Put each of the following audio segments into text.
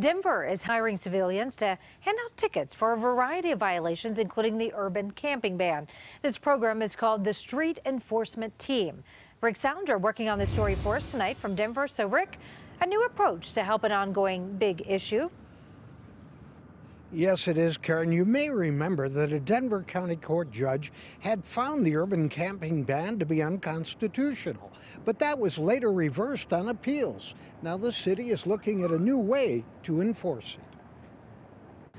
Denver is hiring civilians to hand out tickets for a variety of violations, including the urban camping ban. This program is called the Street Enforcement Team. Rick Sallinger working on this story for us tonight from Denver. So, Rick, a new approach to help an ongoing big issue. Yes, it is, Karen. You may remember that a Denver County Court judge had found the urban camping ban to be unconstitutional, but that was later reversed on appeals. Now the city is looking at a new way to enforce it.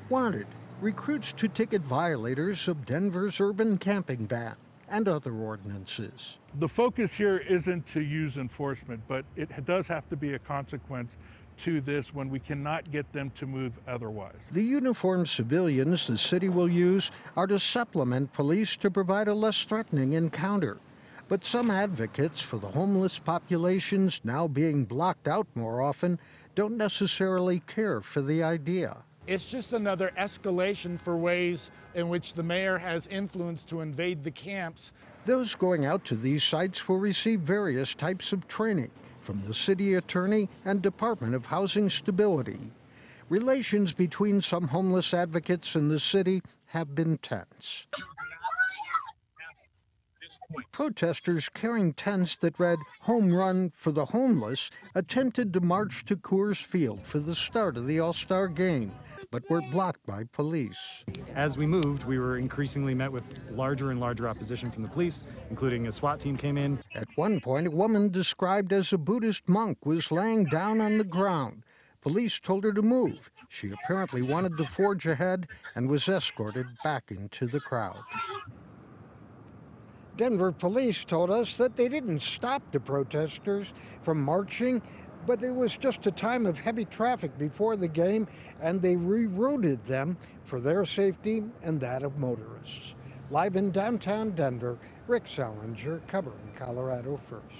Wanted recruits to ticket violators of Denver's urban camping ban and other ordinances. The focus here isn't to use enforcement, but it does have to be a consequence to this when we cannot get them to move otherwise. The uniformed civilians the city will use are to supplement police to provide a less threatening encounter. But some advocates for the homeless populations now being blocked out more often don't necessarily care for the idea. It's just another escalation for ways in which the mayor has influence to invade the camps. Those going out to these sites will receive various types of training from the city attorney and Department of Housing Stability. Relations between some homeless advocates and the city have been tense. Protesters carrying tents that read Home Run for the Homeless attempted to march to Coors Field for the start of the All Star game, but were blocked by police. As we moved, we were increasingly met with larger and larger opposition from the police, including a SWAT team came in. At one point, a woman described as a Buddhist monk was laying down on the ground. Police told her to move. She apparently wanted to forge ahead and was escorted back into the crowd. Denver police told us that they didn't stop the protesters from marching, but it was just a time of heavy traffic before the game, and they rerouted them for their safety and that of motorists. Live in downtown Denver, Rick Sallinger covering Colorado First.